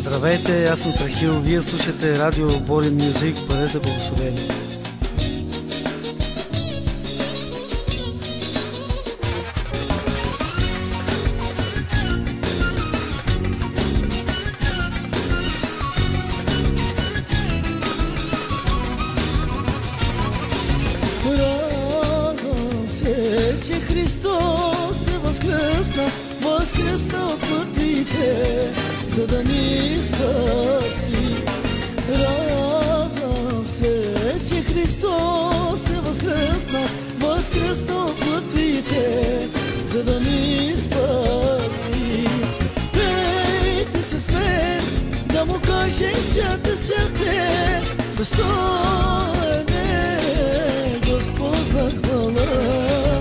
Здравейте, аз съм Трахил. Вие слушате радио Борин Мюзик. Бъдете благословени. Че Христос е възкръсна, възкръсна от мъртвите, за да ни спаси. Радвам се, че Христос е възкръсна, възкръсна от мъртвите, за да ни спаси. Пейте се с мен, да му каже святе, святе, достоен е Господ за хвала.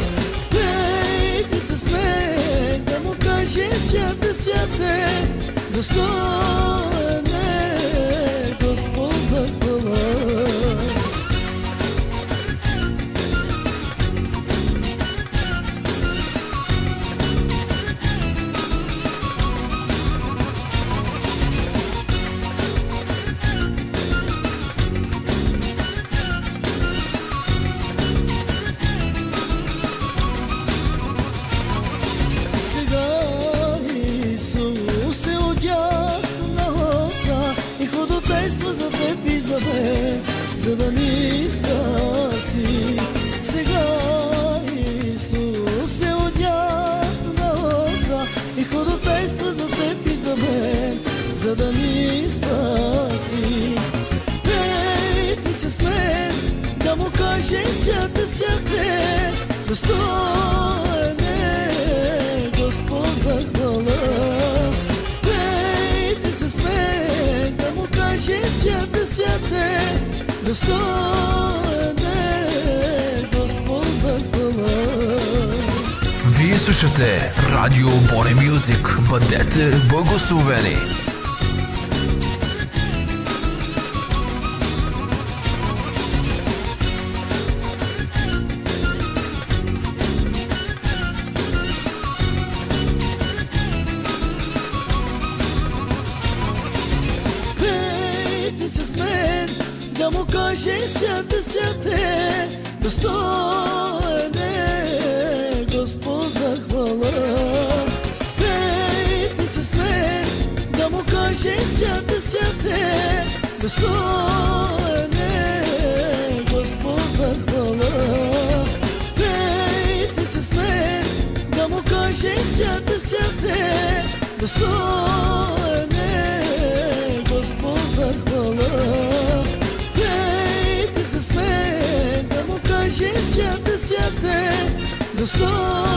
Пейте се с мен, да му каже святе, святе, достоен е за да ни спаси. Сега Исус е отясно на Отца и ходотайства за теб и за мен, за да ни спаси. Пейте се с мен, да му каже святе, святе, достоен достоен е Господ. Вие слушате Радио Боре Мюзик. Бъдете благословени! Да му каже святе, святе, достоен е Господ за хвала. Пейте се с мен, да му каже святе, святе, достоен е Господ за хвала. Пейте се с мен, да му каже святе, святе, достоен е Пейте се